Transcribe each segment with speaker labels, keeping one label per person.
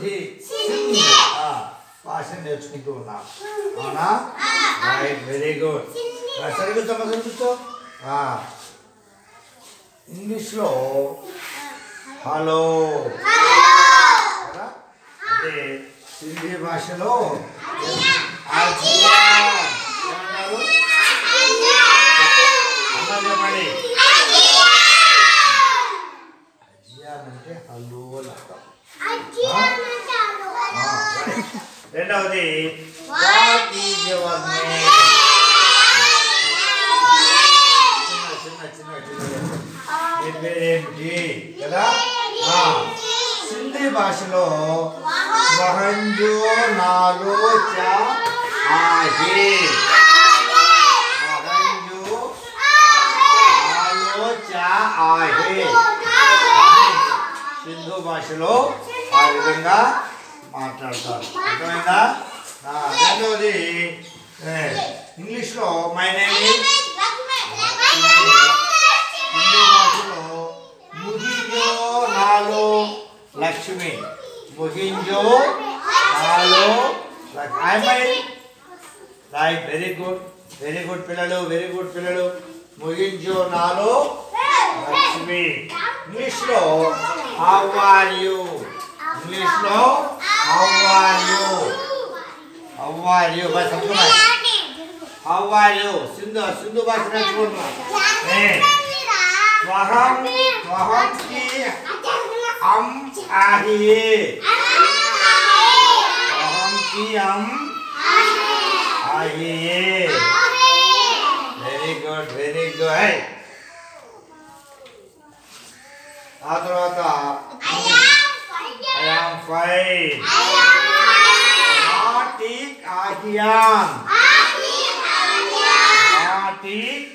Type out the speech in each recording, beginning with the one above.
Speaker 1: సింధి
Speaker 2: సింధి.
Speaker 1: ఆ, భాష నేర్చుకుంటూ ఉన్నాం అవునా రైట్ వెరీ గుడ్ సరిగుతామా సరిగుతో ఇంగ్లీష్లో హలో కదా అదే సింధీ భాషలో అంటే హలో అని అర్థం ఆ, right. రెండవది వాట్ ఈజ్ యువర్ నేమ్ చిన్న చిన్న చిన్న చిన్న మీ పేరేంటి కదా ఆ, సింధీ భాషలో మహంజో నాలో చా ఆహే మహంజో నాలో చా ఆహే సింధు భాషలో ఆ విధంగా మాట్లాడతారు. అర్థమైందా? రెండవది ఇంగ్లీష్లో మై నేమ్ ఈజ్ హిందీ భాషలో ముగింజో నాలో లక్ష్మి. ముగింజో నాలో ఐమై right very good very good పిల్లలు వెరీ గుడ్ పిల్లలు. ముగింజో నాలో లక్ష్మి. ఇంగ్లీష్లో How are you? English no? How are you? How are you? ಬಸ್ ಸಂಪೂರ್ಣ How are you? Sindhu Sindhu ಭಾಷೆ ನೆಚ್ಚಿಕೊಂಡು ಸ್ವಹಂ ಸ್ವಹಂ ಕಿ ಅಂ ಆಹಿ ಸ್ವಹಂ ಕಿ ಅಂ ఆ తర్వాత ఐ ఆమ్ ఫైన్ నాటిక్ ఆహియాన్. నాటిక్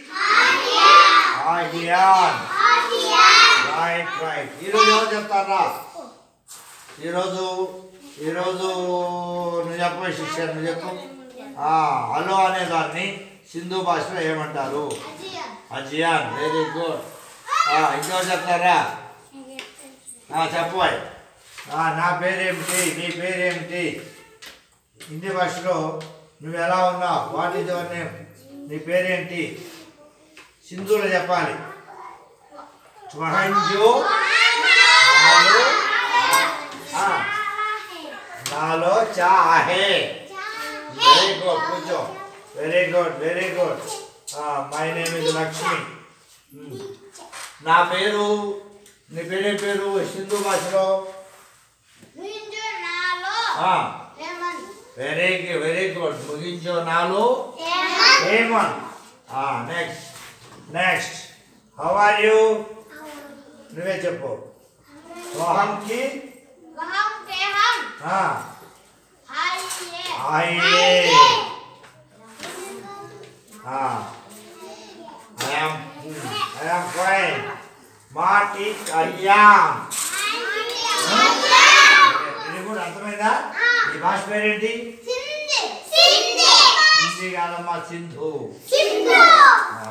Speaker 1: ఆహియాన్. రైట్ రైట్ ఈరోజు ఎవరు చెప్తారా? ఈరోజు ఈరోజు నువ్వు చెప్పే శిష్య నువ్వు చెప్పు. హలో అనే దాన్ని సింధు భాషలో ఏమంటారు? అజియాన్. వెరీ గుడ్ ఇంకెవరు చెప్తారా? ఆ, చెప్పు అయ్. ఆ, నా పేరేమిటి? నీ పేరేమిటి? హిందీ భాషలో నువ్వు ఎలా ఉన్నావు? వాట్ ఈజ్ యువర్ నేమ్ నీ పేరేంటి? సింధులో చెప్పాలి. మహంజు నాలో ఆ, నాలో చా ఆహే వెరీ గుడ్ కూర్చో very good very good my name is Lakshmi. నా పేరు నీ పేరే పేరు సింధు భాషలో వెరీ వెరీ గుడ్ ముగించో నాలో Hemant next next how are you నువ్వే చెప్పు స్వహంకి ఆయియే ఐ మాటి అయ్యాం ఇది కూడా అర్థమైందా ఈ భాష పేరేంటి హిందీ కాదమ్మా సింధు ఆ.